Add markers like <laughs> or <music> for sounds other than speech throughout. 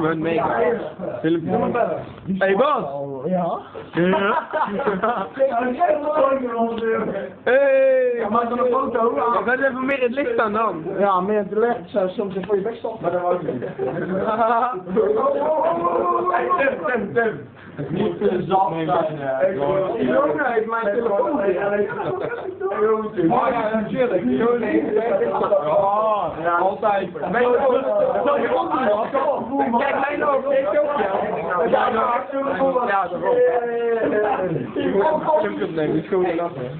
Mijn mega. Filmpje. Hey Bas! Ja? Ja. Hey! Maak dan een foto. Ja, ga even meer in het licht staan dan. Ja, meer te licht zou soms voor je stoppen. Maar dat wou ik niet. Tim, Tim, Tim. Het moet te zat zijn. Jongen heeft mijn telefoon ja, natuurlijk. Ja, altijd. Kijk, mij nou op deze ook, ja. Ja, dat klopt. Filmpje opnemen, die is gewoon lachen.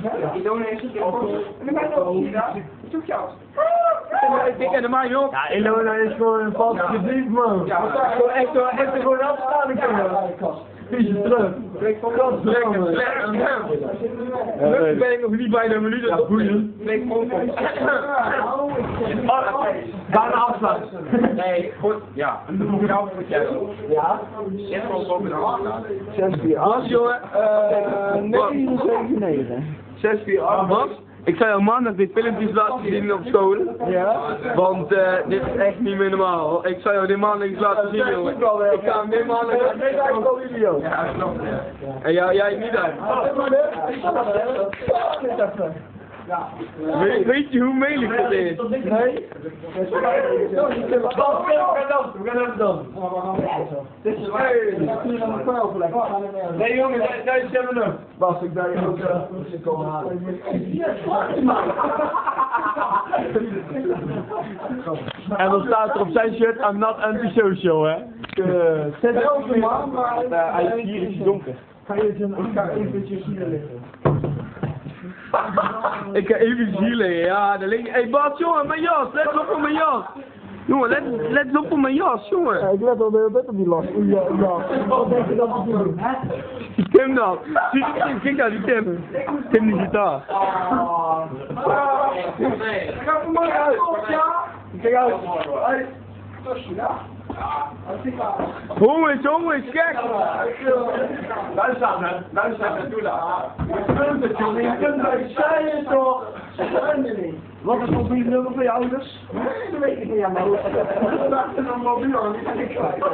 Ik ken de mij op. Ja, Ilona is gewoon een valse gedief, man. Ja, gewoon echt er gewoon afstaan kunnen. Vieze terug. Lekker. Gelukkig ben ik nog niet bij de minuut. Ja, boeien. Bijna afsluiten. Nee, goed. Ja, ik. Ja? Eerst gewoon zo met de afstaan. 6 4 8. jongen. Eh, 9 7 9. 6 4 8 Bas, ik zou jou maandag dit filmpjes laten zien op school. Ja? Want eh, dit is echt niet meer normaal. Ik zou jou dit maandag eens laten zien, jongen. Ik ga hem dit maandag laten Nee, dat is zien. Ja, dat klopt. En jou, jij niet dan. Weet, weet je hoe melig dat is? Nee? We gaan even dan. Dit is hier aan de vuil leggen. Nee jongen, daar zijn we nog. Bas, ik ben ook uh, komen halen. En dan staat er op zijn shirt, I'm not antisocial, hè? Zet er ook een man, maar Hij is hier is het donker. ga je eens een, eventjes hier liggen. <laughs> Ik ga even hier liggen, ja, daar ligt... Hé Bas, jongen, mijn jas, let op voor mijn jas. Jongen, let, let op voor mijn jas, Ja, jongen. ik let al de hele tijd op die last. Ja, ja. <laughs> Wat denk je dat ik doe? Die Tim dan. Zie- Kijk naar die Tim. Tim die zit daar. Ga voor mij uit. Kijk uit. Uit. Jongens, jongens, kijk. Luister aan, hè. Luister aan, doe dat. Je kunt het, jongen. Je kunt het. Ik zei het toch. Ze zijn er niet. Wat is het mobiel nummer van je ouders? Dat weet ik niet aan mijn hoofd. Dat is een mobiel, die kan ik kwijt.